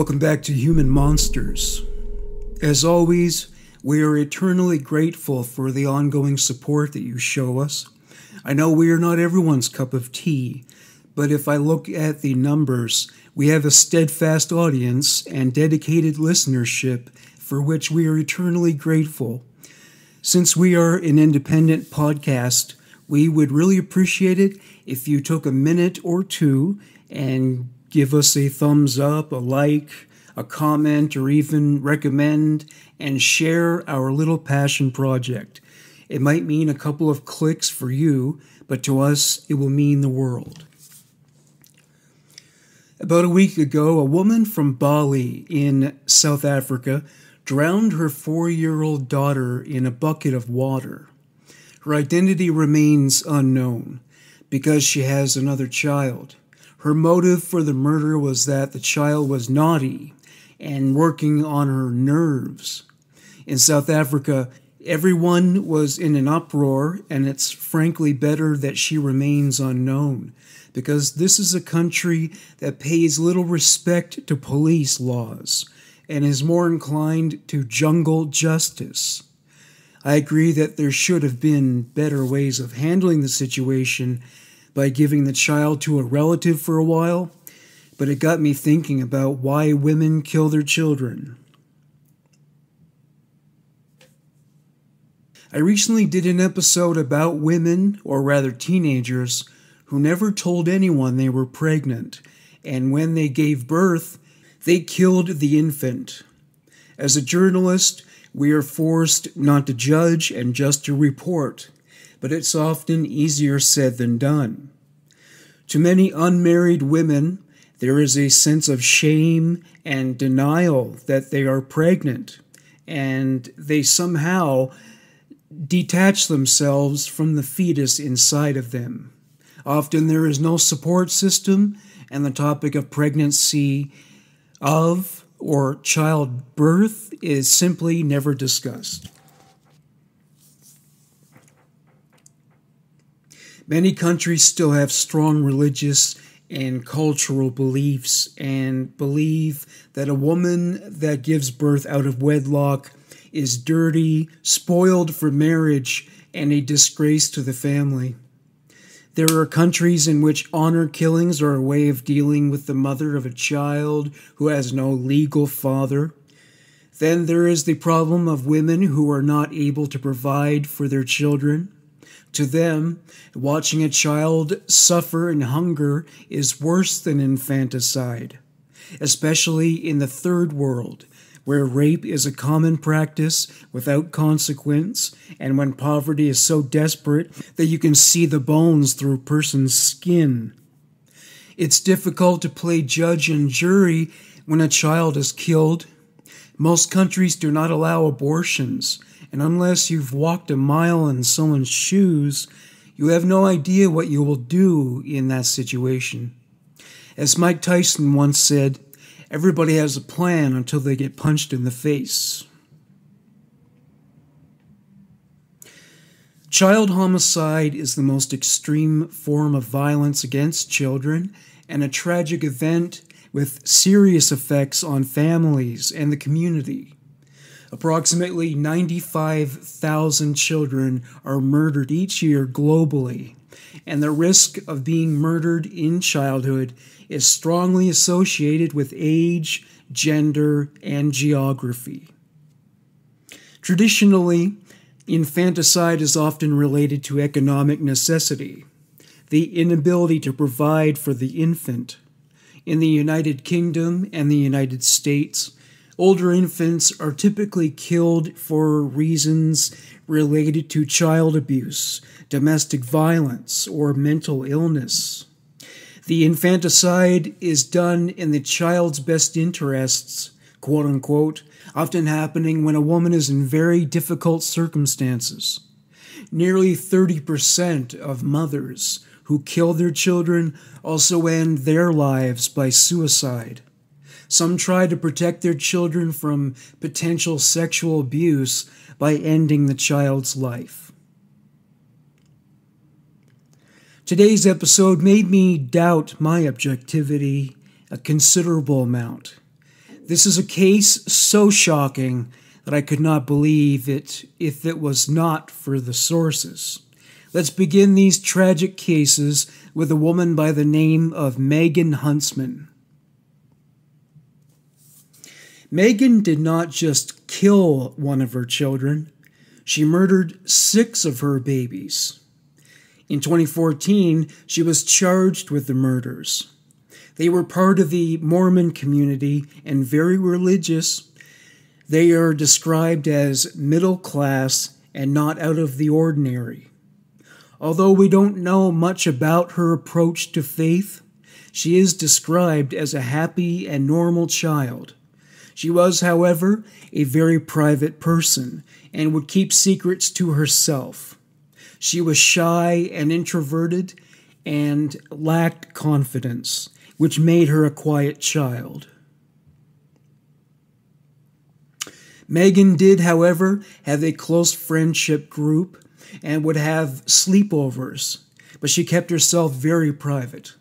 Welcome back to Human Monsters. As always, we are eternally grateful for the ongoing support that you show us. I know we are not everyone's cup of tea, but if I look at the numbers, we have a steadfast audience and dedicated listenership for which we are eternally grateful. Since we are an independent podcast, we would really appreciate it if you took a minute or two and give us a thumbs up, a like, a comment, or even recommend and share our little passion project. It might mean a couple of clicks for you, but to us, it will mean the world. About a week ago, a woman from Bali in South Africa drowned her four year old daughter in a bucket of water. Her identity remains unknown because she has another child. Her motive for the murder was that the child was naughty and working on her nerves. In South Africa, everyone was in an uproar, and it's frankly better that she remains unknown because this is a country that pays little respect to police laws and is more inclined to jungle justice. I agree that there should have been better ways of handling the situation by giving the child to a relative for a while, but it got me thinking about why women kill their children. I recently did an episode about women, or rather teenagers, who never told anyone they were pregnant, and when they gave birth, they killed the infant. As a journalist, we are forced not to judge and just to report but it's often easier said than done. To many unmarried women, there is a sense of shame and denial that they are pregnant, and they somehow detach themselves from the fetus inside of them. Often there is no support system, and the topic of pregnancy of or childbirth is simply never discussed. Many countries still have strong religious and cultural beliefs and believe that a woman that gives birth out of wedlock is dirty, spoiled for marriage, and a disgrace to the family. There are countries in which honor killings are a way of dealing with the mother of a child who has no legal father. Then there is the problem of women who are not able to provide for their children. To them, watching a child suffer in hunger is worse than infanticide, especially in the third world, where rape is a common practice without consequence, and when poverty is so desperate that you can see the bones through a person's skin. It's difficult to play judge and jury when a child is killed. Most countries do not allow abortions and unless you've walked a mile in someone's shoes, you have no idea what you will do in that situation. As Mike Tyson once said, everybody has a plan until they get punched in the face. Child homicide is the most extreme form of violence against children and a tragic event with serious effects on families and the community. Approximately 95,000 children are murdered each year globally, and the risk of being murdered in childhood is strongly associated with age, gender, and geography. Traditionally, infanticide is often related to economic necessity, the inability to provide for the infant. In the United Kingdom and the United States, Older infants are typically killed for reasons related to child abuse, domestic violence, or mental illness. The infanticide is done in the child's best interests, quote unquote, often happening when a woman is in very difficult circumstances. Nearly 30% of mothers who kill their children also end their lives by suicide. Some try to protect their children from potential sexual abuse by ending the child's life. Today's episode made me doubt my objectivity a considerable amount. This is a case so shocking that I could not believe it if it was not for the sources. Let's begin these tragic cases with a woman by the name of Megan Huntsman. Megan did not just kill one of her children, she murdered six of her babies. In 2014, she was charged with the murders. They were part of the Mormon community and very religious. They are described as middle class and not out of the ordinary. Although we don't know much about her approach to faith, she is described as a happy and normal child. She was, however, a very private person and would keep secrets to herself. She was shy and introverted and lacked confidence, which made her a quiet child. Megan did, however, have a close friendship group and would have sleepovers, but she kept herself very private.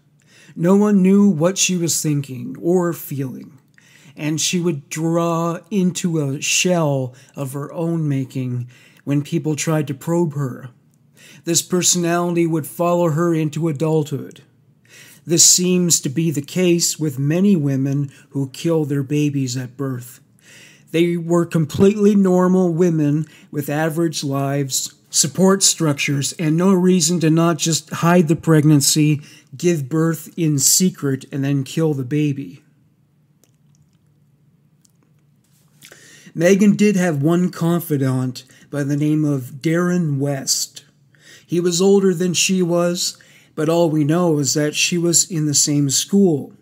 No one knew what she was thinking or feeling and she would draw into a shell of her own making when people tried to probe her. This personality would follow her into adulthood. This seems to be the case with many women who kill their babies at birth. They were completely normal women with average lives, support structures, and no reason to not just hide the pregnancy, give birth in secret, and then kill the baby. Megan did have one confidant by the name of Darren West. He was older than she was, but all we know is that she was in the same school.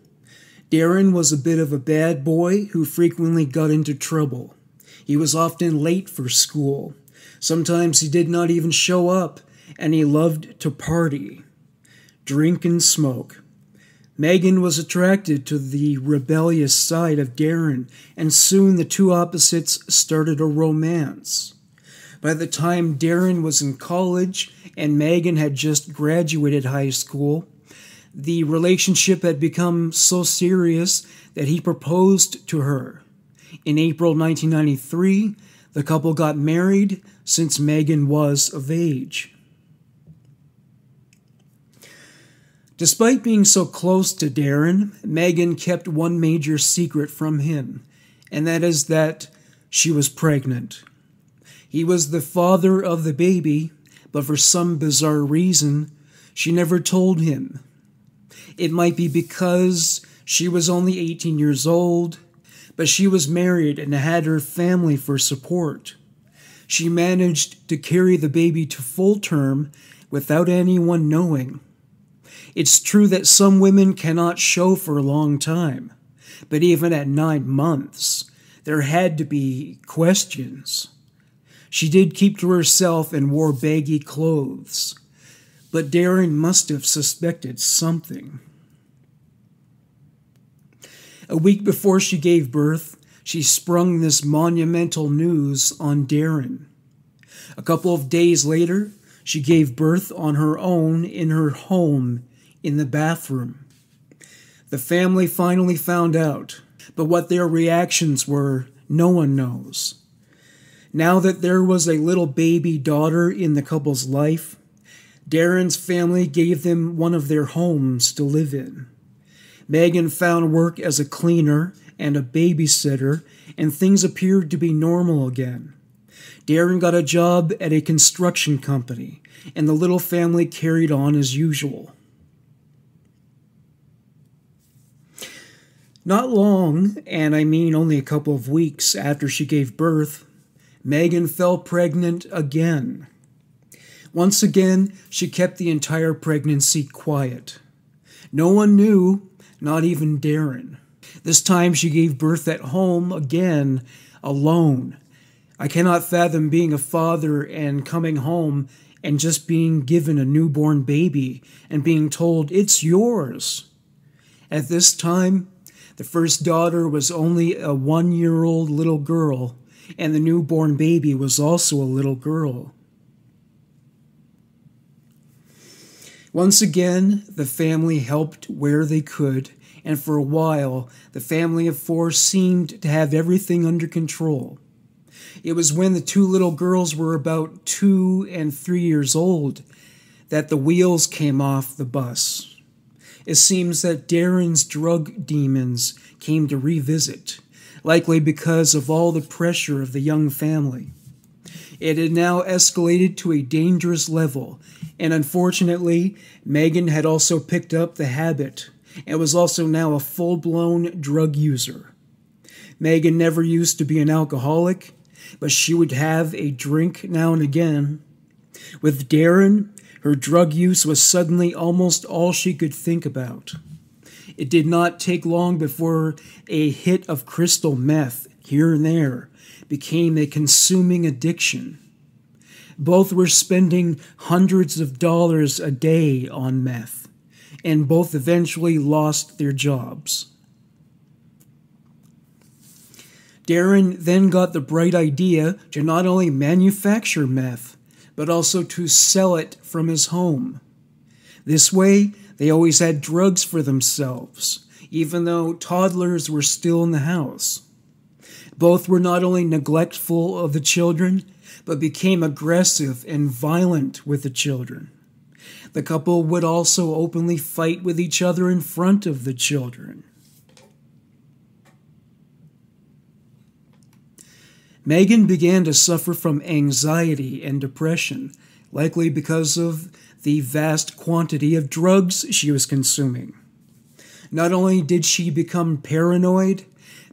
Darren was a bit of a bad boy who frequently got into trouble. He was often late for school. Sometimes he did not even show up, and he loved to party, drink, and smoke. Megan was attracted to the rebellious side of Darren, and soon the two opposites started a romance. By the time Darren was in college and Megan had just graduated high school, the relationship had become so serious that he proposed to her. In April 1993, the couple got married since Megan was of age. Despite being so close to Darren, Megan kept one major secret from him, and that is that she was pregnant. He was the father of the baby, but for some bizarre reason, she never told him. It might be because she was only 18 years old, but she was married and had her family for support. She managed to carry the baby to full term without anyone knowing. It's true that some women cannot show for a long time, but even at nine months, there had to be questions. She did keep to herself and wore baggy clothes, but Darren must have suspected something. A week before she gave birth, she sprung this monumental news on Darren. A couple of days later, she gave birth on her own in her home in the bathroom. The family finally found out, but what their reactions were, no one knows. Now that there was a little baby daughter in the couple's life, Darren's family gave them one of their homes to live in. Megan found work as a cleaner and a babysitter, and things appeared to be normal again. Darren got a job at a construction company, and the little family carried on as usual. Not long, and I mean only a couple of weeks after she gave birth, Megan fell pregnant again. Once again, she kept the entire pregnancy quiet. No one knew, not even Darren. This time she gave birth at home again, alone. I cannot fathom being a father and coming home and just being given a newborn baby and being told it's yours. At this time, the first daughter was only a one year old little girl, and the newborn baby was also a little girl. Once again, the family helped where they could, and for a while, the family of four seemed to have everything under control. It was when the two little girls were about two and three years old that the wheels came off the bus. It seems that Darren's drug demons came to revisit, likely because of all the pressure of the young family. It had now escalated to a dangerous level, and unfortunately, Megan had also picked up the habit and was also now a full blown drug user. Megan never used to be an alcoholic, but she would have a drink now and again. With Darren, her drug use was suddenly almost all she could think about. It did not take long before a hit of crystal meth here and there became a consuming addiction. Both were spending hundreds of dollars a day on meth, and both eventually lost their jobs. Darren then got the bright idea to not only manufacture meth, but also to sell it from his home. This way, they always had drugs for themselves, even though toddlers were still in the house. Both were not only neglectful of the children, but became aggressive and violent with the children. The couple would also openly fight with each other in front of the children. Megan began to suffer from anxiety and depression, likely because of the vast quantity of drugs she was consuming. Not only did she become paranoid,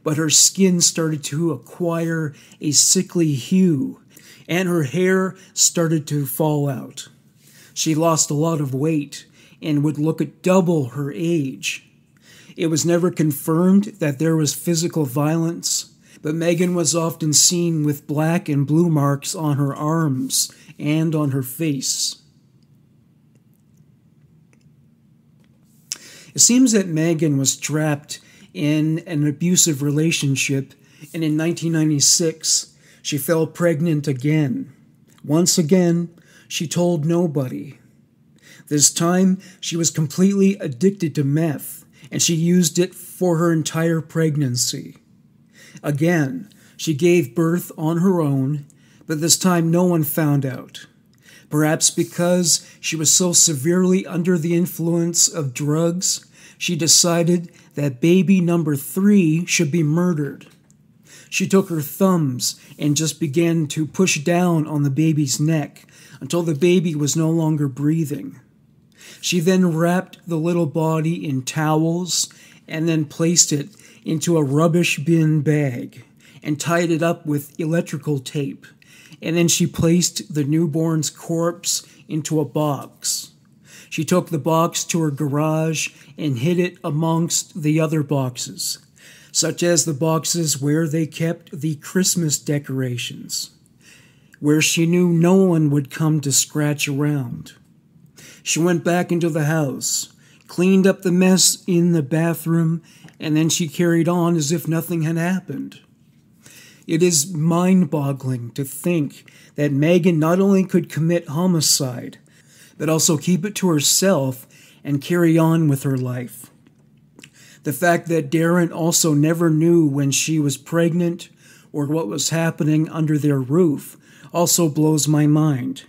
but her skin started to acquire a sickly hue, and her hair started to fall out. She lost a lot of weight and would look at double her age. It was never confirmed that there was physical violence, but Megan was often seen with black and blue marks on her arms and on her face. It seems that Megan was trapped in an abusive relationship, and in 1996, she fell pregnant again. Once again, she told nobody. This time, she was completely addicted to meth, and she used it for her entire pregnancy. Again, she gave birth on her own, but this time no one found out. Perhaps because she was so severely under the influence of drugs, she decided that baby number three should be murdered. She took her thumbs and just began to push down on the baby's neck until the baby was no longer breathing. She then wrapped the little body in towels and then placed it into a rubbish bin bag and tied it up with electrical tape. And then she placed the newborn's corpse into a box. She took the box to her garage and hid it amongst the other boxes, such as the boxes where they kept the Christmas decorations, where she knew no one would come to scratch around. She went back into the house, cleaned up the mess in the bathroom, and then she carried on as if nothing had happened. It is mind boggling to think that Megan not only could commit homicide, but also keep it to herself and carry on with her life. The fact that Darren also never knew when she was pregnant or what was happening under their roof also blows my mind.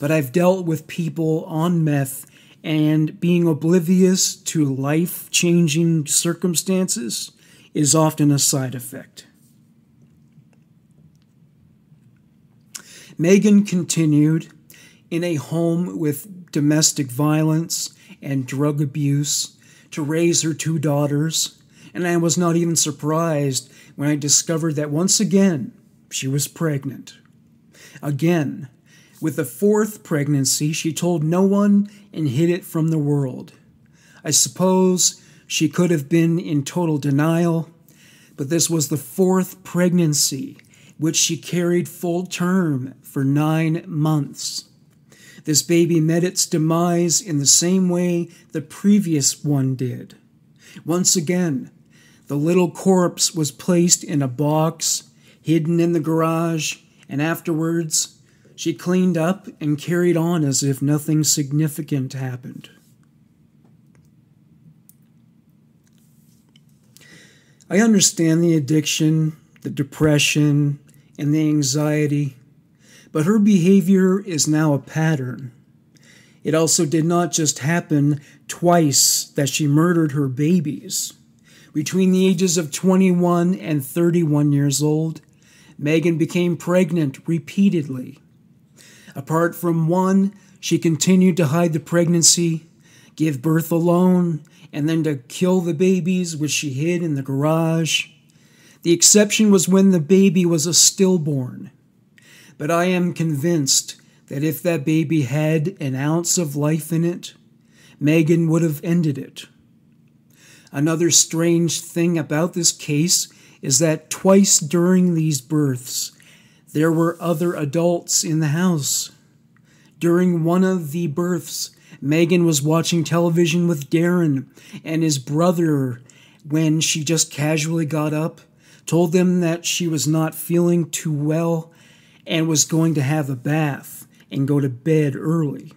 But I've dealt with people on meth, and being oblivious to life changing circumstances is often a side effect. Megan continued in a home with domestic violence and drug abuse to raise her two daughters, and I was not even surprised when I discovered that once again she was pregnant. Again, with the fourth pregnancy, she told no one and hid it from the world. I suppose she could have been in total denial, but this was the fourth pregnancy, which she carried full term for nine months. This baby met its demise in the same way the previous one did. Once again, the little corpse was placed in a box, hidden in the garage, and afterwards, she cleaned up and carried on as if nothing significant happened. I understand the addiction, the depression, and the anxiety, but her behavior is now a pattern. It also did not just happen twice that she murdered her babies. Between the ages of 21 and 31 years old, Megan became pregnant repeatedly. Apart from one, she continued to hide the pregnancy, give birth alone, and then to kill the babies, which she hid in the garage. The exception was when the baby was a stillborn. But I am convinced that if that baby had an ounce of life in it, Megan would have ended it. Another strange thing about this case is that twice during these births, there were other adults in the house. During one of the births, Megan was watching television with Darren and his brother when she just casually got up, told them that she was not feeling too well, and was going to have a bath and go to bed early.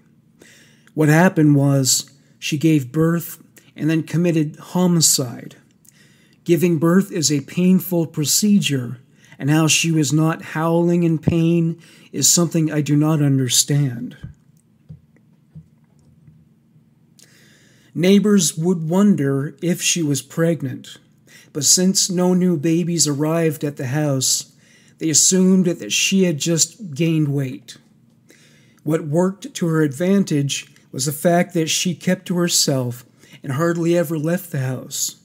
What happened was she gave birth and then committed homicide. Giving birth is a painful procedure, and how she was not howling in pain is something I do not understand. Neighbors would wonder if she was pregnant, but since no new babies arrived at the house, they assumed that she had just gained weight. What worked to her advantage was the fact that she kept to herself and hardly ever left the house.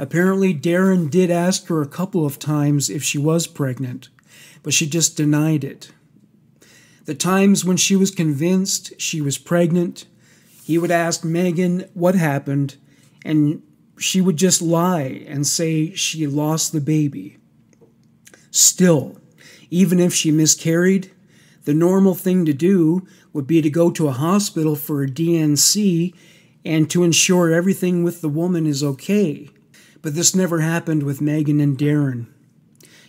Apparently, Darren did ask her a couple of times if she was pregnant, but she just denied it. The times when she was convinced she was pregnant, he would ask Megan what happened, and she would just lie and say she lost the baby. Still, even if she miscarried, the normal thing to do would be to go to a hospital for a D&C and to ensure everything with the woman is okay. But this never happened with Megan and Darren.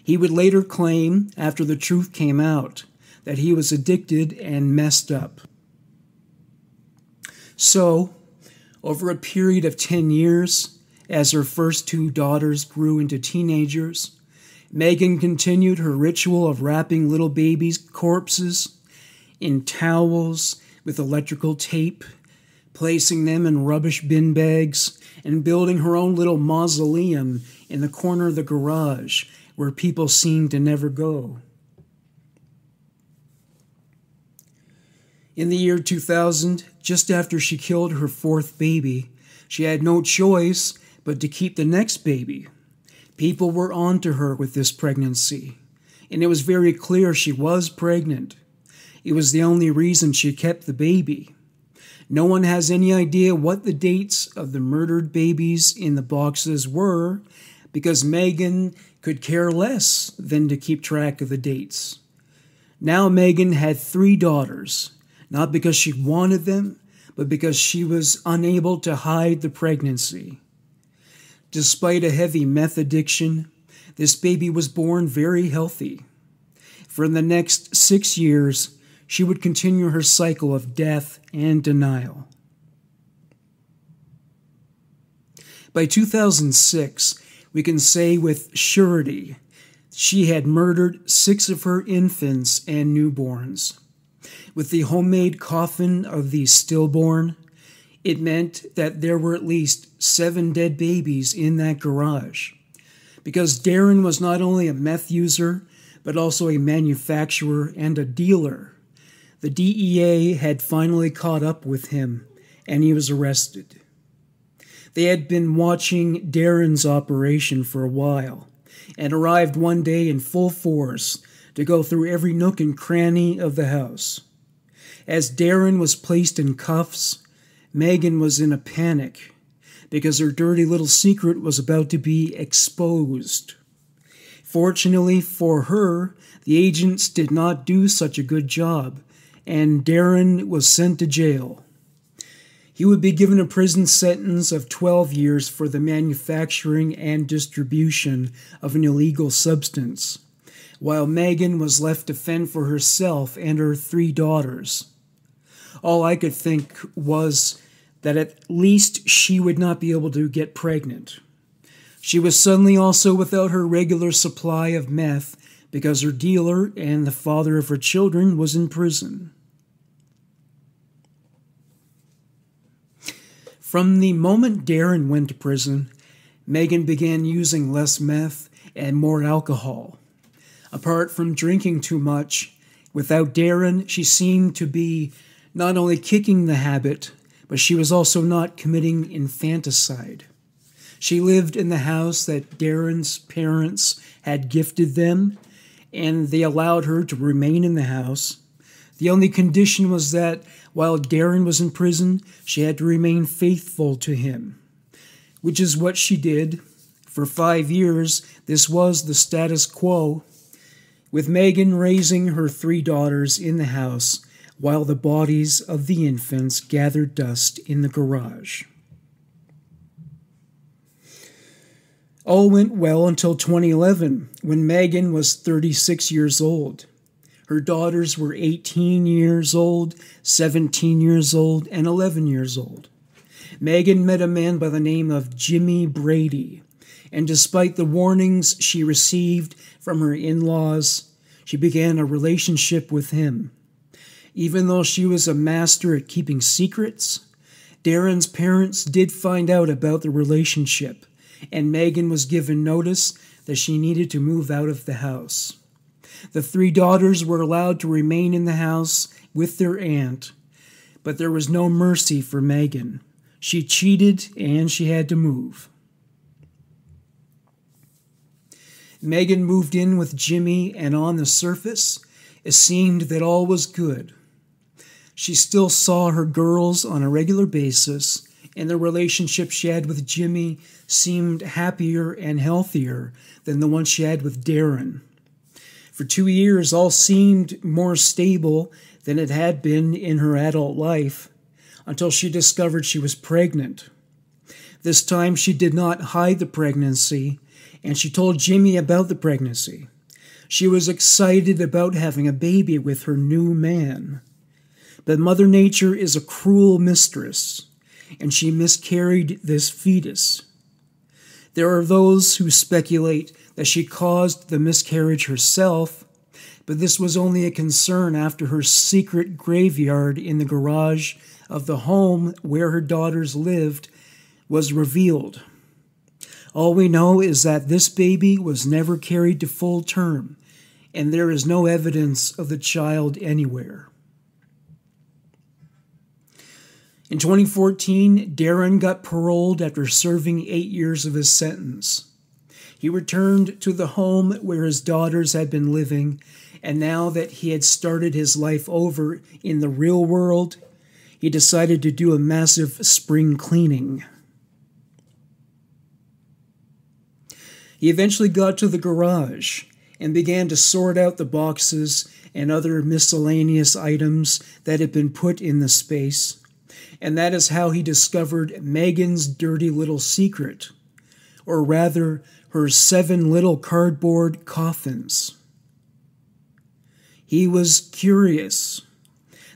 He would later claim, after the truth came out, that he was addicted and messed up. So, over a period of 10 years, as her first two daughters grew into teenagers, Megan continued her ritual of wrapping little babies' corpses in towels with electrical tape, placing them in rubbish bin bags, and building her own little mausoleum in the corner of the garage where people seemed to never go. In the year 2000, just after she killed her fourth baby, she had no choice but to keep the next baby. People were on to her with this pregnancy, and it was very clear she was pregnant. It was the only reason she kept the baby. No one has any idea what the dates of the murdered babies in the boxes were because Megan could care less than to keep track of the dates. Now Megan had three daughters, not because she wanted them, but because she was unable to hide the pregnancy. Despite a heavy meth addiction, this baby was born very healthy. For the next six years, she would continue her cycle of death and denial. By 2006, we can say with surety she had murdered six of her infants and newborns. With the homemade coffin of the stillborn, it meant that there were at least seven dead babies in that garage. Because Darren was not only a meth user, but also a manufacturer and a dealer. The DEA had finally caught up with him, and he was arrested. They had been watching Darren's operation for a while, and arrived one day in full force to go through every nook and cranny of the house. As Darren was placed in cuffs, Megan was in a panic because her dirty little secret was about to be exposed. Fortunately for her, the agents did not do such a good job and Darren was sent to jail. He would be given a prison sentence of 12 years for the manufacturing and distribution of an illegal substance, while Megan was left to fend for herself and her three daughters. All I could think was that at least she would not be able to get pregnant. She was suddenly also without her regular supply of meth because her dealer and the father of her children was in prison. From the moment Darren went to prison, Megan began using less meth and more alcohol. Apart from drinking too much, without Darren, she seemed to be not only kicking the habit, but she was also not committing infanticide. She lived in the house that Darren's parents had gifted them, and they allowed her to remain in the house. The only condition was that while Darren was in prison, she had to remain faithful to him, which is what she did. For five years, this was the status quo, with Megan raising her three daughters in the house while the bodies of the infants gathered dust in the garage. All went well until 2011, when Megan was 36 years old. Her daughters were 18 years old, 17 years old, and 11 years old. Megan met a man by the name of Jimmy Brady, and despite the warnings she received from her in laws, she began a relationship with him. Even though she was a master at keeping secrets, Darren's parents did find out about the relationship, and Megan was given notice that she needed to move out of the house. The three daughters were allowed to remain in the house with their aunt, but there was no mercy for Megan. She cheated and she had to move. Megan moved in with Jimmy, and on the surface, it seemed that all was good. She still saw her girls on a regular basis, and the relationship she had with Jimmy seemed happier and healthier than the one she had with Darren. For two years, all seemed more stable than it had been in her adult life until she discovered she was pregnant. This time, she did not hide the pregnancy, and she told Jimmy about the pregnancy. She was excited about having a baby with her new man. But Mother Nature is a cruel mistress, and she miscarried this fetus. There are those who speculate that she caused the miscarriage herself, but this was only a concern after her secret graveyard in the garage of the home where her daughters lived was revealed. All we know is that this baby was never carried to full term, and there is no evidence of the child anywhere. In 2014, Darren got paroled after serving eight years of his sentence. He returned to the home where his daughters had been living, and now that he had started his life over in the real world, he decided to do a massive spring cleaning. He eventually got to the garage and began to sort out the boxes and other miscellaneous items that had been put in the space and that is how he discovered Megan's dirty little secret, or rather, her seven little cardboard coffins. He was curious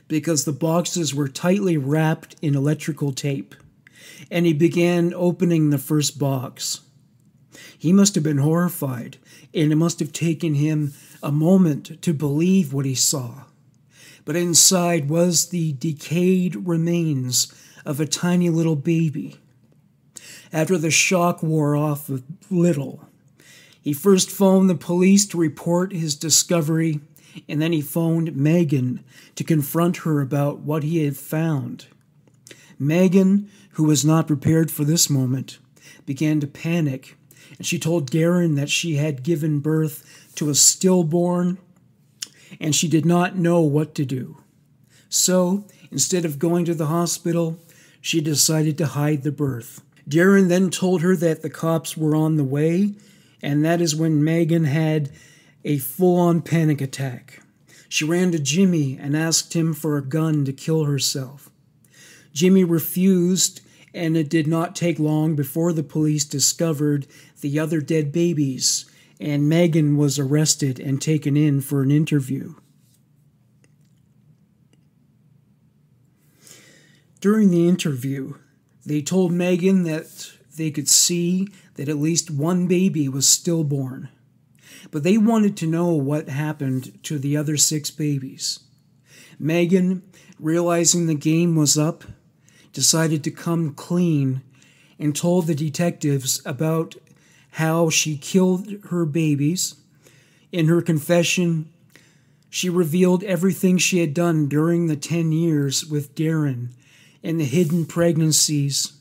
because the boxes were tightly wrapped in electrical tape, and he began opening the first box. He must have been horrified, and it must have taken him a moment to believe what he saw but inside was the decayed remains of a tiny little baby. After the shock wore off a little, he first phoned the police to report his discovery, and then he phoned Megan to confront her about what he had found. Megan, who was not prepared for this moment, began to panic, and she told Darren that she had given birth to a stillborn and she did not know what to do. So, instead of going to the hospital, she decided to hide the birth. Darren then told her that the cops were on the way, and that is when Megan had a full on panic attack. She ran to Jimmy and asked him for a gun to kill herself. Jimmy refused, and it did not take long before the police discovered the other dead babies and Megan was arrested and taken in for an interview. During the interview, they told Megan that they could see that at least one baby was stillborn. But they wanted to know what happened to the other six babies. Megan, realizing the game was up, decided to come clean and told the detectives about how she killed her babies. In her confession, she revealed everything she had done during the 10 years with Darren and the hidden pregnancies,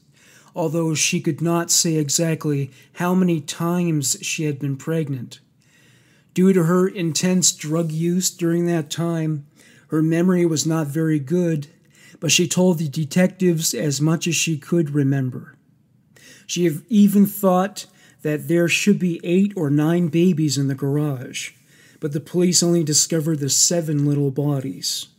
although she could not say exactly how many times she had been pregnant. Due to her intense drug use during that time, her memory was not very good, but she told the detectives as much as she could remember. She even thought that there should be eight or nine babies in the garage, but the police only discovered the seven little bodies.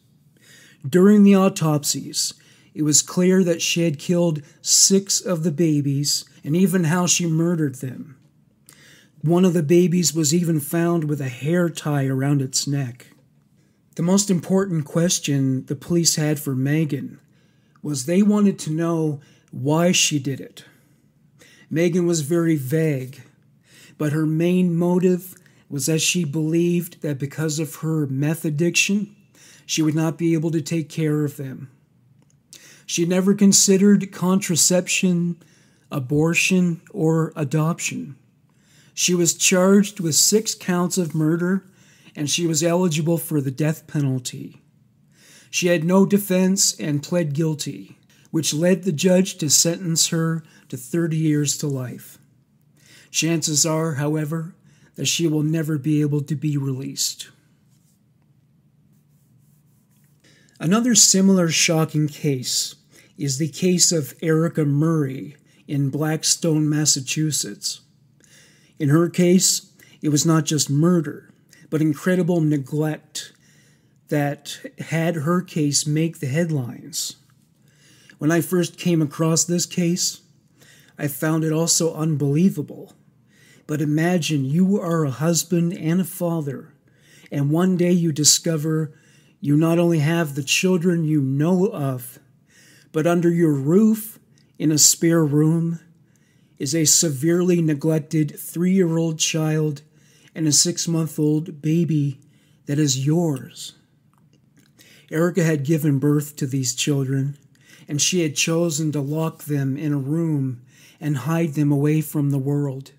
During the autopsies, it was clear that she had killed six of the babies and even how she murdered them. One of the babies was even found with a hair tie around its neck. The most important question the police had for Megan was they wanted to know why she did it. Megan was very vague, but her main motive was that she believed that because of her meth addiction, she would not be able to take care of them. She never considered contraception, abortion, or adoption. She was charged with six counts of murder and she was eligible for the death penalty. She had no defense and pled guilty, which led the judge to sentence her to 30 years to life. Chances are, however, that she will never be able to be released. Another similar shocking case is the case of Erica Murray in Blackstone, Massachusetts. In her case, it was not just murder, but incredible neglect that had her case make the headlines. When I first came across this case, I found it also unbelievable. But imagine you are a husband and a father, and one day you discover you not only have the children you know of, but under your roof, in a spare room, is a severely neglected three year old child and a six month old baby that is yours. Erica had given birth to these children, and she had chosen to lock them in a room and hide them away from the world.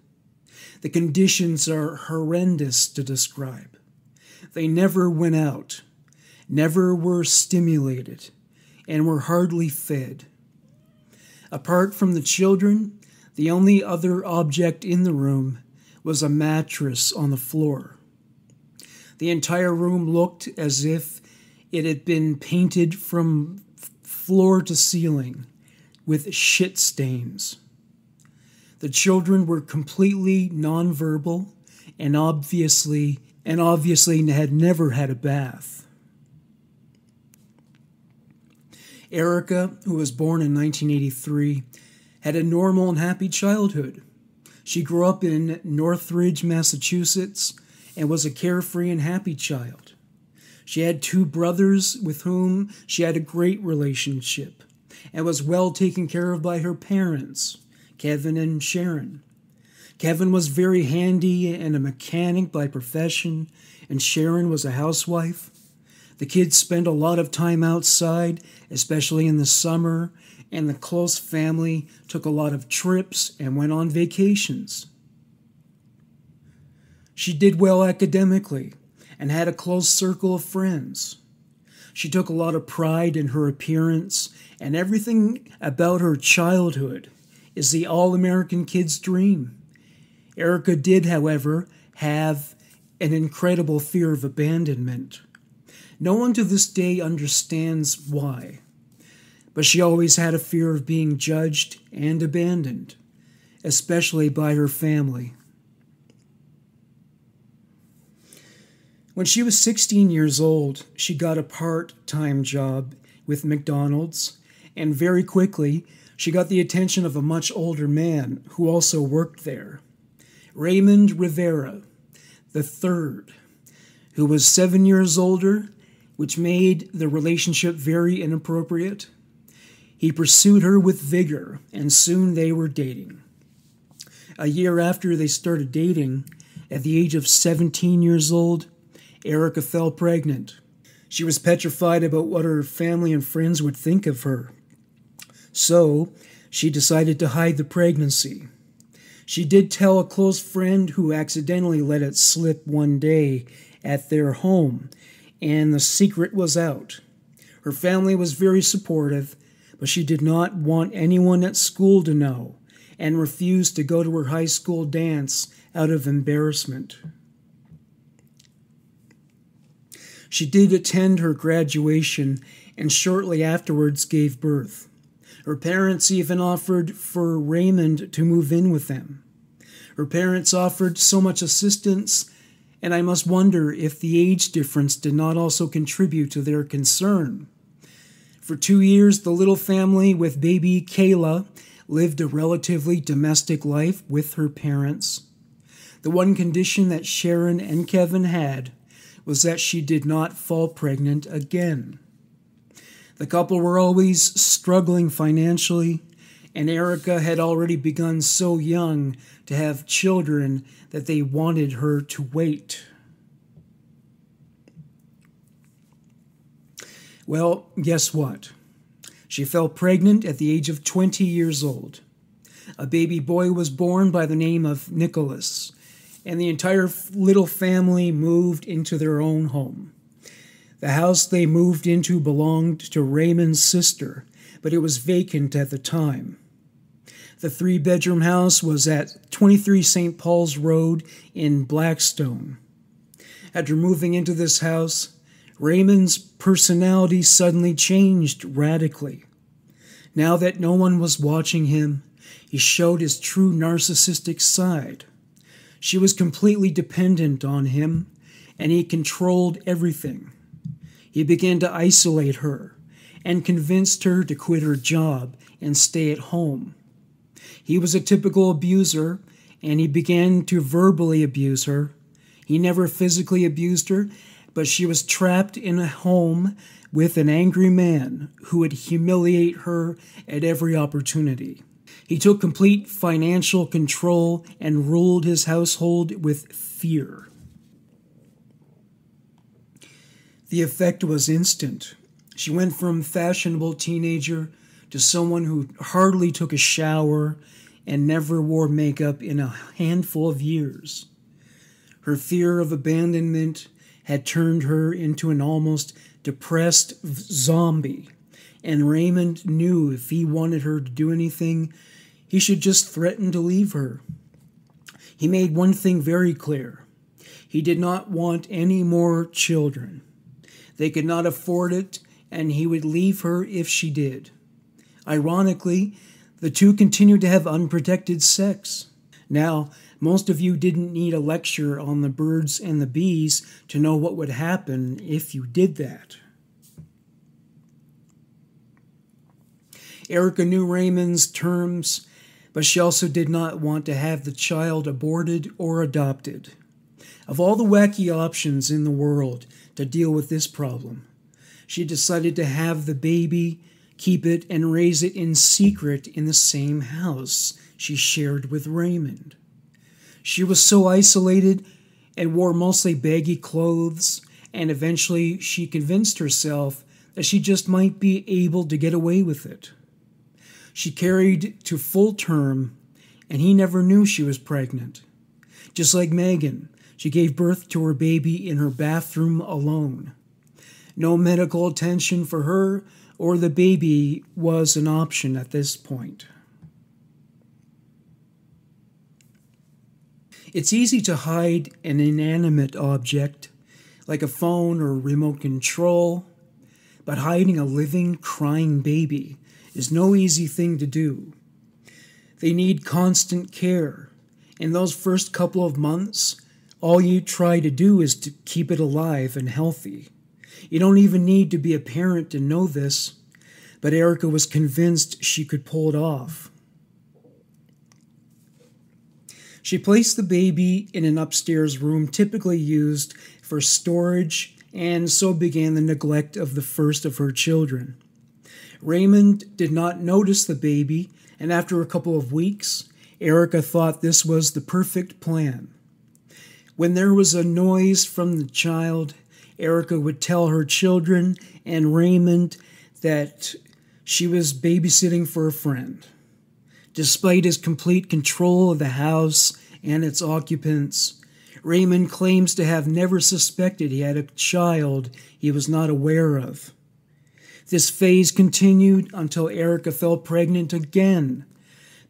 The conditions are horrendous to describe. They never went out, never were stimulated, and were hardly fed. Apart from the children, the only other object in the room was a mattress on the floor. The entire room looked as if it had been painted from floor to ceiling with shit stains. The children were completely nonverbal and obviously and obviously had never had a bath. Erica, who was born in 1983, had a normal and happy childhood. She grew up in Northbridge, Massachusetts, and was a carefree and happy child. She had two brothers with whom she had a great relationship and was well taken care of by her parents, Kevin and Sharon. Kevin was very handy and a mechanic by profession, and Sharon was a housewife. The kids spent a lot of time outside, especially in the summer, and the close family took a lot of trips and went on vacations. She did well academically and had a close circle of friends. She took a lot of pride in her appearance, and everything about her childhood is the all American kid's dream. Erica did, however, have an incredible fear of abandonment. No one to this day understands why but she always had a fear of being judged and abandoned, especially by her family. When she was 16 years old, she got a part time job with McDonald's, and very quickly, she got the attention of a much older man who also worked there, Raymond Rivera the third, who was seven years older, which made the relationship very inappropriate. He pursued her with vigor, and soon they were dating. A year after they started dating, at the age of 17 years old, Erica fell pregnant. She was petrified about what her family and friends would think of her. So, she decided to hide the pregnancy. She did tell a close friend who accidentally let it slip one day at their home, and the secret was out. Her family was very supportive, but she did not want anyone at school to know and refused to go to her high school dance out of embarrassment. She did attend her graduation and shortly afterwards gave birth. Her parents even offered for Raymond to move in with them. Her parents offered so much assistance, and I must wonder if the age difference did not also contribute to their concern. For two years, the little family with baby Kayla lived a relatively domestic life with her parents. The one condition that Sharon and Kevin had was that she did not fall pregnant again. The couple were always struggling financially, and Erica had already begun so young to have children that they wanted her to wait. Well, guess what? She fell pregnant at the age of 20 years old. A baby boy was born by the name of Nicholas, and the entire little family moved into their own home. The house they moved into belonged to Raymond's sister, but it was vacant at the time. The three bedroom house was at 23 St. Paul's Road in Blackstone. After moving into this house, Raymond's personality suddenly changed radically. Now that no one was watching him, he showed his true narcissistic side. She was completely dependent on him, and he controlled everything. He began to isolate her and convinced her to quit her job and stay at home. He was a typical abuser and he began to verbally abuse her. He never physically abused her, but she was trapped in a home with an angry man who would humiliate her at every opportunity. He took complete financial control and ruled his household with fear. The effect was instant. She went from fashionable teenager to someone who hardly took a shower and never wore makeup in a handful of years. Her fear of abandonment had turned her into an almost depressed zombie, and Raymond knew if he wanted her to do anything, he should just threaten to leave her. He made one thing very clear he did not want any more children. They could not afford it, and he would leave her if she did. Ironically, the two continued to have unprotected sex. Now, most of you didn't need a lecture on the birds and the bees to know what would happen if you did that. Erica knew Raymond's terms, but she also did not want to have the child aborted or adopted. Of all the wacky options in the world to deal with this problem, she decided to have the baby, keep it, and raise it in secret in the same house she shared with Raymond. She was so isolated and wore mostly baggy clothes, and eventually she convinced herself that she just might be able to get away with it. She carried to full term, and he never knew she was pregnant. Just like Megan, she gave birth to her baby in her bathroom alone. No medical attention for her or the baby was an option at this point. It's easy to hide an inanimate object, like a phone or remote control, but hiding a living, crying baby is no easy thing to do. They need constant care. In those first couple of months, all you try to do is to keep it alive and healthy. You don't even need to be a parent to know this, but Erica was convinced she could pull it off. She placed the baby in an upstairs room typically used for storage, and so began the neglect of the first of her children. Raymond did not notice the baby, and after a couple of weeks, Erica thought this was the perfect plan. When there was a noise from the child, Erica would tell her children and Raymond that she was babysitting for a friend. Despite his complete control of the house and its occupants, Raymond claims to have never suspected he had a child he was not aware of. This phase continued until Erica fell pregnant again,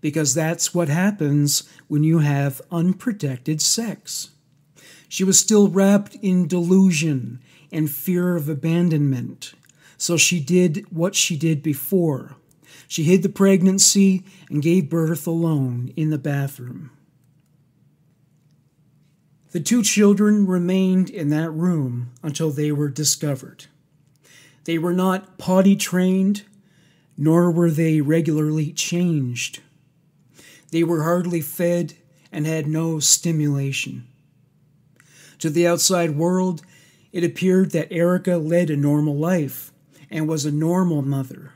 because that's what happens when you have unprotected sex. She was still wrapped in delusion and fear of abandonment, so she did what she did before. She hid the pregnancy and gave birth alone in the bathroom. The two children remained in that room until they were discovered. They were not potty trained, nor were they regularly changed. They were hardly fed and had no stimulation. To the outside world, it appeared that Erica led a normal life and was a normal mother.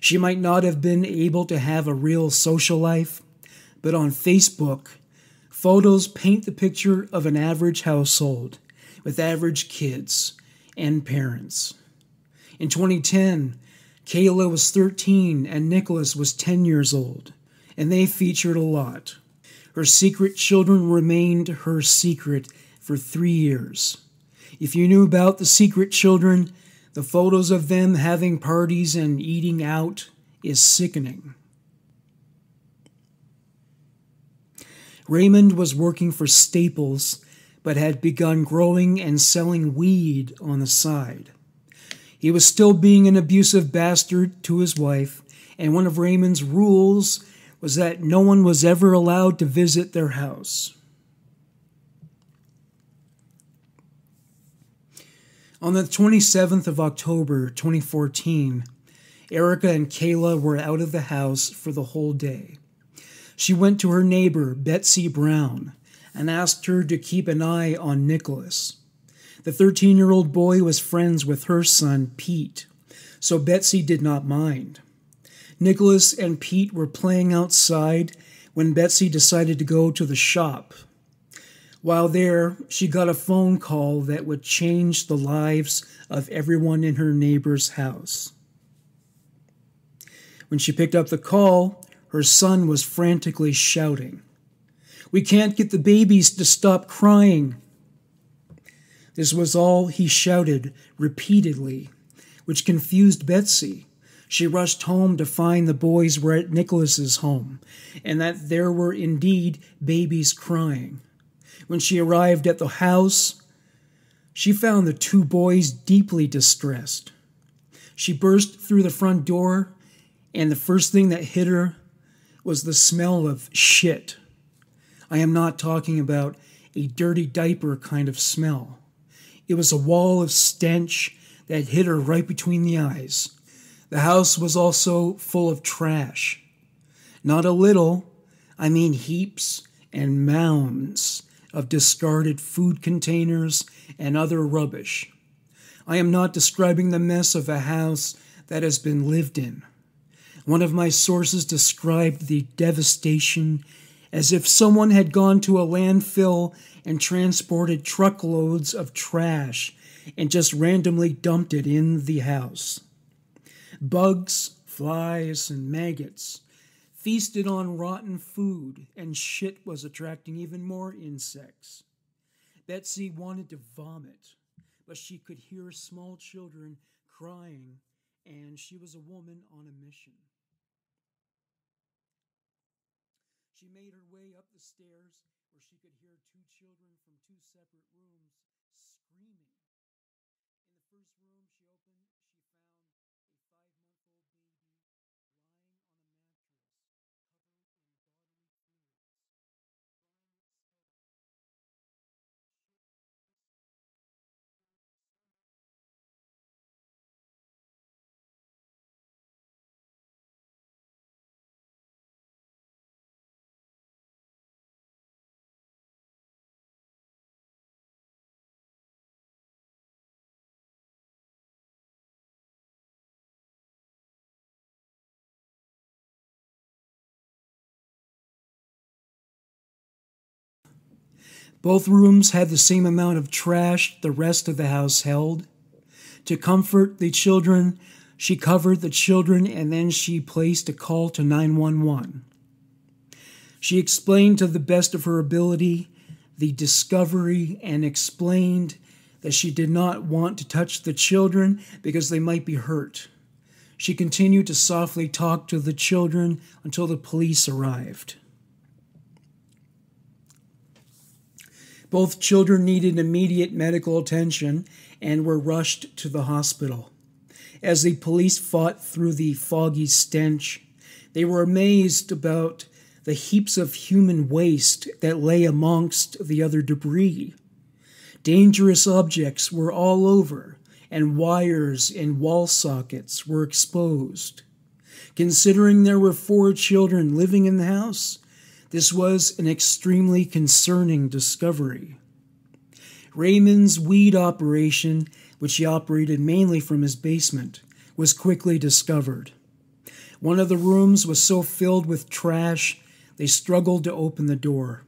She might not have been able to have a real social life, but on Facebook, Photos paint the picture of an average household with average kids and parents. In 2010, Kayla was 13 and Nicholas was 10 years old, and they featured a lot. Her secret children remained her secret for three years. If you knew about the secret children, the photos of them having parties and eating out is sickening. Raymond was working for Staples, but had begun growing and selling weed on the side. He was still being an abusive bastard to his wife, and one of Raymond's rules was that no one was ever allowed to visit their house. On the 27th of October 2014, Erica and Kayla were out of the house for the whole day. She went to her neighbor, Betsy Brown, and asked her to keep an eye on Nicholas. The 13 year old boy was friends with her son, Pete, so Betsy did not mind. Nicholas and Pete were playing outside when Betsy decided to go to the shop. While there, she got a phone call that would change the lives of everyone in her neighbor's house. When she picked up the call, her son was frantically shouting. We can't get the babies to stop crying. This was all he shouted repeatedly, which confused Betsy. She rushed home to find the boys were at Nicholas's home, and that there were indeed babies crying. When she arrived at the house, she found the two boys deeply distressed. She burst through the front door, and the first thing that hit her was the smell of shit. I am not talking about a dirty diaper kind of smell. It was a wall of stench that hit her right between the eyes. The house was also full of trash. Not a little, I mean heaps and mounds of discarded food containers and other rubbish. I am not describing the mess of a house that has been lived in. One of my sources described the devastation as if someone had gone to a landfill and transported truckloads of trash and just randomly dumped it in the house. Bugs, flies, and maggots feasted on rotten food, and shit was attracting even more insects. Betsy wanted to vomit, but she could hear small children crying, and she was a woman on a mission. She made her way up the stairs where she could hear two children from two separate rooms Both rooms had the same amount of trash the rest of the house held. To comfort the children, she covered the children and then she placed a call to 911. She explained to the best of her ability the discovery and explained that she did not want to touch the children because they might be hurt. She continued to softly talk to the children until the police arrived. Both children needed immediate medical attention and were rushed to the hospital. As the police fought through the foggy stench, they were amazed about the heaps of human waste that lay amongst the other debris. Dangerous objects were all over, and wires and wall sockets were exposed. Considering there were four children living in the house, this was an extremely concerning discovery. Raymond's weed operation which he operated mainly from his basement, was quickly discovered. One of the rooms was so filled with trash they struggled to open the door.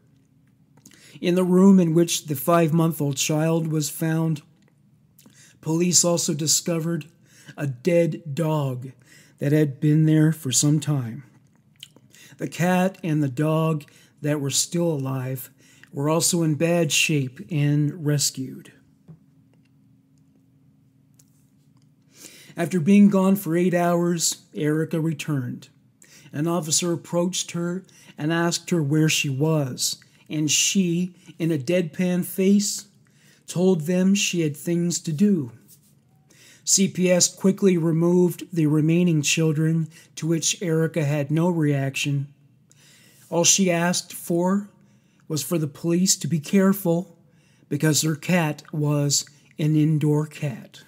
In the room in which the five month old child was found, police also discovered a dead dog that had been there for some time. The cat and the dog that were still alive were also in bad shape and rescued. After being gone for eight hours, Erica returned. An officer approached her and asked her where she was, and she, in a deadpan face, told them she had things to do. CPS quickly removed the remaining children, to which Erica had no reaction. All she asked for was for the police to be careful because her cat was an indoor cat.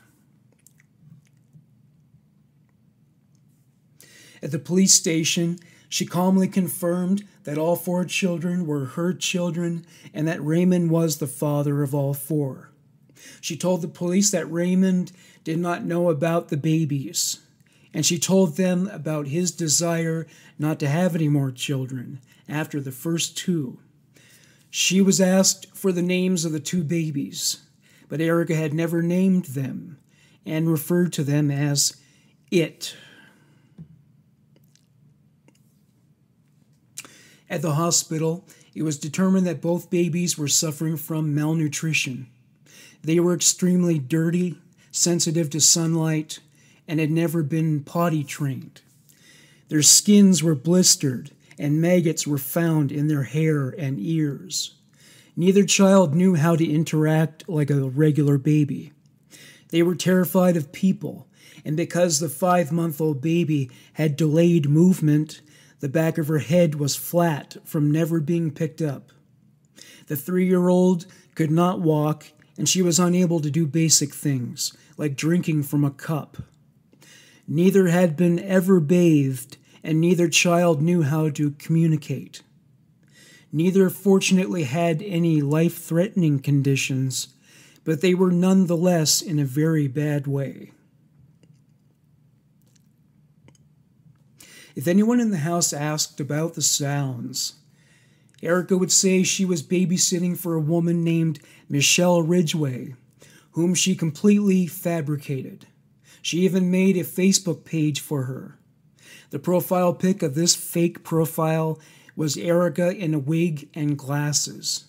At the police station, she calmly confirmed that all four children were her children and that Raymond was the father of all four. She told the police that Raymond did not know about the babies, and she told them about his desire not to have any more children after the first two. She was asked for the names of the two babies, but Erica had never named them and referred to them as it. At the hospital, it was determined that both babies were suffering from malnutrition. They were extremely dirty, sensitive to sunlight, and had never been potty trained. Their skins were blistered, and maggots were found in their hair and ears. Neither child knew how to interact like a regular baby. They were terrified of people, and because the five month old baby had delayed movement, the back of her head was flat from never being picked up. The three year old could not walk, and she was unable to do basic things, like drinking from a cup. Neither had been ever bathed, and neither child knew how to communicate. Neither fortunately had any life threatening conditions, but they were nonetheless in a very bad way. If anyone in the house asked about the sounds, Erica would say she was babysitting for a woman named Michelle Ridgway, whom she completely fabricated. She even made a Facebook page for her. The profile pic of this fake profile was Erica in a wig and glasses.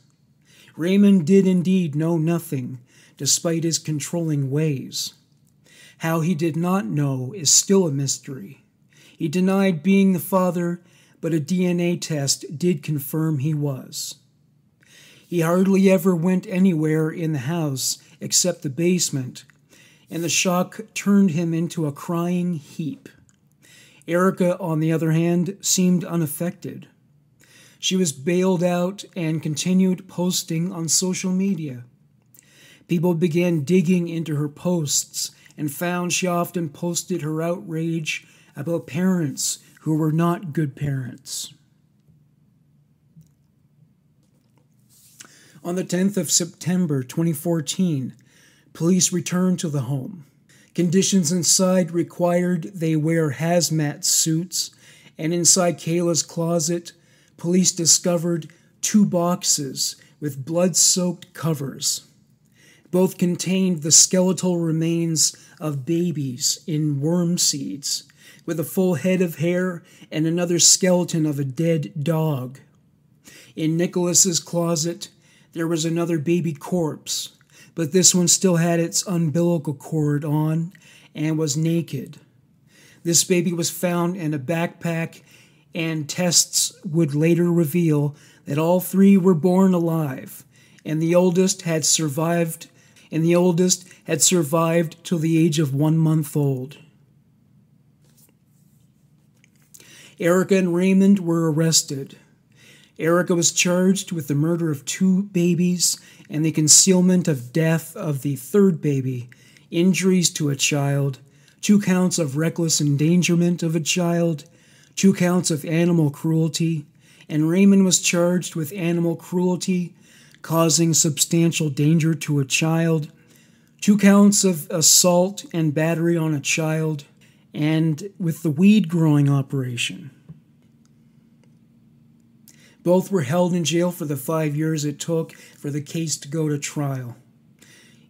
Raymond did indeed know nothing, despite his controlling ways. How he did not know is still a mystery. He denied being the father, but a DNA test did confirm he was. He hardly ever went anywhere in the house except the basement, and the shock turned him into a crying heap. Erica, on the other hand, seemed unaffected. She was bailed out and continued posting on social media. People began digging into her posts and found she often posted her outrage about parents who were not good parents. On the 10th of September 2014, police returned to the home. Conditions inside required they wear hazmat suits, and inside Kayla's closet, police discovered two boxes with blood soaked covers. Both contained the skeletal remains of babies in worm seeds, with a full head of hair and another skeleton of a dead dog. In Nicholas's closet, there was another baby corpse, but this one still had its umbilical cord on and was naked. This baby was found in a backpack, and tests would later reveal that all three were born alive, and the oldest had survived and the oldest had survived till the age of one month old. Erica and Raymond were arrested. Erica was charged with the murder of two babies and the concealment of death of the third baby, injuries to a child, two counts of reckless endangerment of a child, two counts of animal cruelty, and Raymond was charged with animal cruelty, causing substantial danger to a child, two counts of assault and battery on a child, and with the weed growing operation. Both were held in jail for the five years it took for the case to go to trial.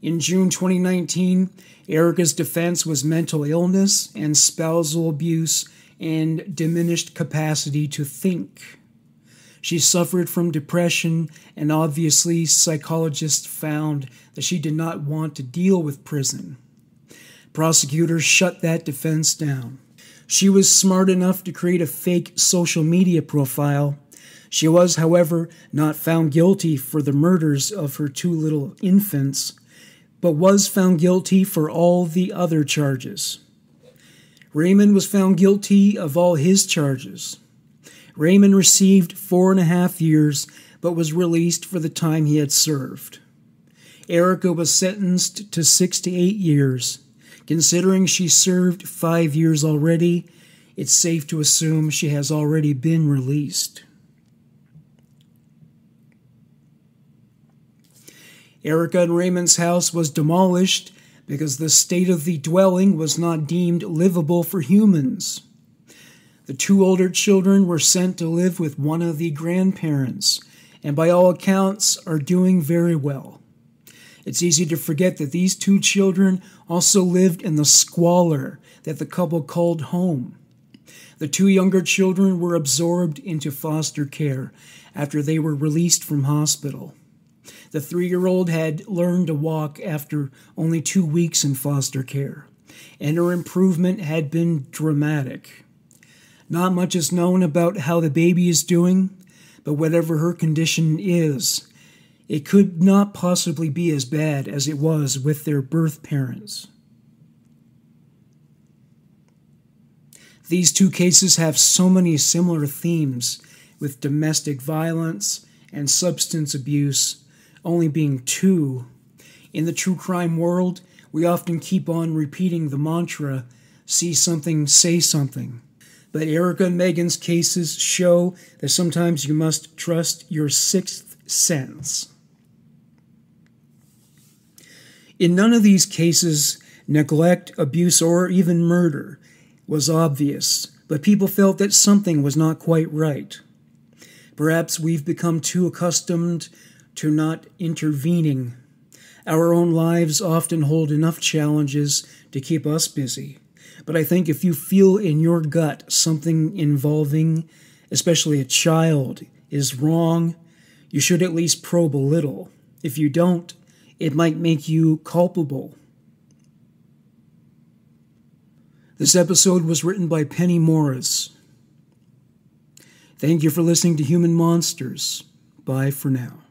In June 2019, Erica's defense was mental illness and spousal abuse and diminished capacity to think. She suffered from depression, and obviously, psychologists found that she did not want to deal with prison. Prosecutors shut that defense down. She was smart enough to create a fake social media profile. She was, however, not found guilty for the murders of her two little infants, but was found guilty for all the other charges. Raymond was found guilty of all his charges. Raymond received four and a half years, but was released for the time he had served. Erica was sentenced to six to eight years. Considering she served five years already, it's safe to assume she has already been released. Erica and Raymond's house was demolished because the state of the dwelling was not deemed livable for humans. The two older children were sent to live with one of the grandparents, and by all accounts are doing very well. It's easy to forget that these two children also lived in the squalor that the couple called home. The two younger children were absorbed into foster care after they were released from hospital. The three year old had learned to walk after only two weeks in foster care, and her improvement had been dramatic. Not much is known about how the baby is doing, but whatever her condition is, it could not possibly be as bad as it was with their birth parents. These two cases have so many similar themes, with domestic violence and substance abuse only being two. In the true crime world, we often keep on repeating the mantra see something, say something. But Erica and Megan's cases show that sometimes you must trust your sixth sense. In none of these cases, neglect, abuse, or even murder was obvious, but people felt that something was not quite right. Perhaps we've become too accustomed to not intervening. Our own lives often hold enough challenges to keep us busy. But I think if you feel in your gut something involving, especially a child, is wrong, you should at least probe a little. If you don't, it might make you culpable. This episode was written by Penny Morris. Thank you for listening to Human Monsters. Bye for now.